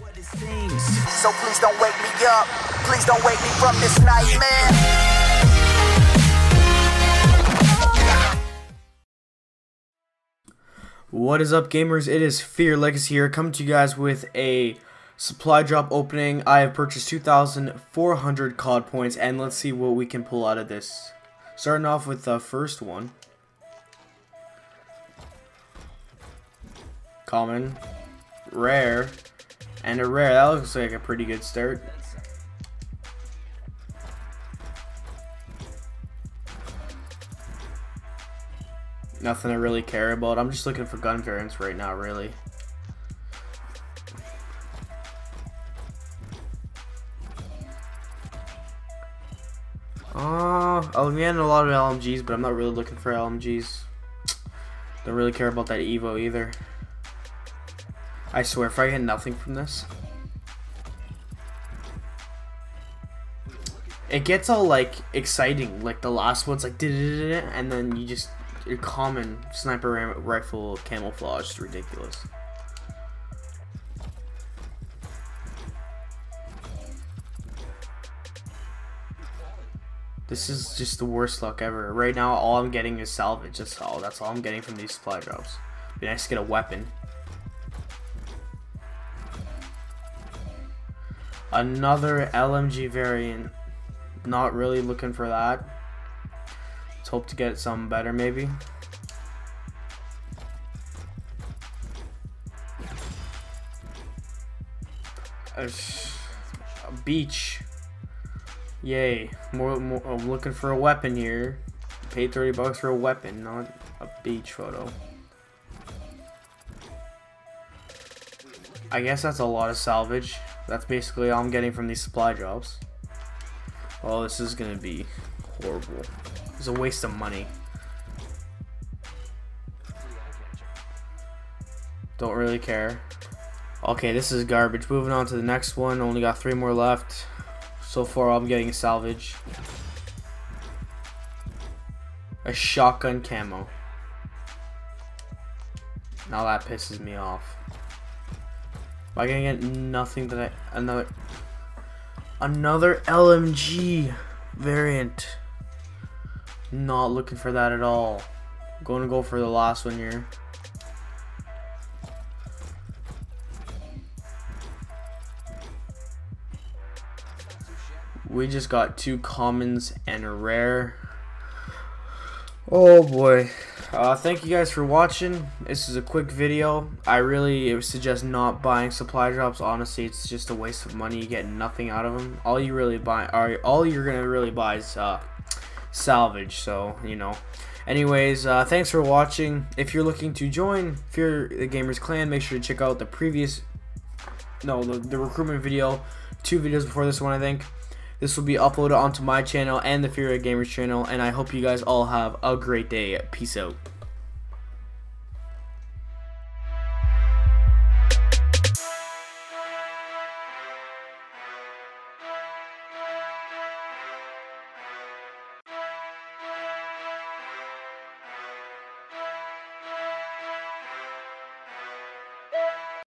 what it seems. So please don't wake me up. Please don't wake me from this nightmare. What is up, gamers? It is Fear Legacy here, coming to you guys with a supply drop opening. I have purchased 2,400 COD points, and let's see what we can pull out of this. Starting off with the first one. Common, rare, and a rare. That looks like a pretty good start. Nothing I really care about. I'm just looking for gun variants right now, really. Uh, I'm getting a lot of LMGs, but I'm not really looking for LMGs. Don't really care about that Evo either. I swear, if I get nothing from this, it gets all like exciting. Like the last one's like, and then you just your common sniper rifle camouflage is ridiculous. This is just the worst luck ever. Right now, all I'm getting is salvage. That's all. That's all I'm getting from these supply drops. Be nice to get a weapon. Another LMG variant. Not really looking for that. Let's hope to get some better, maybe. A, a beach. Yay. More, more, I'm looking for a weapon here. Paid 30 bucks for a weapon, not a beach photo. I guess that's a lot of salvage. That's basically all I'm getting from these supply drops. Well, this is gonna be horrible. It's a waste of money. Don't really care. Okay, this is garbage. Moving on to the next one. Only got three more left. So far, I'm getting a salvage. A shotgun camo. Now that pisses me off. Am I gonna get nothing that I another another LMG variant? Not looking for that at all. going to go for the last one here. We just got two commons and a rare. Oh boy. Uh, thank you guys for watching. This is a quick video. I really suggest not buying supply drops. Honestly, it's just a waste of money. You get nothing out of them. All you really buy, are all you're gonna really buy is uh, salvage. So you know. Anyways, uh, thanks for watching. If you're looking to join Fear the Gamers Clan, make sure to check out the previous, no, the, the recruitment video, two videos before this one, I think. This will be uploaded onto my channel and the Fear Gamers channel, and I hope you guys all have a great day. Peace out.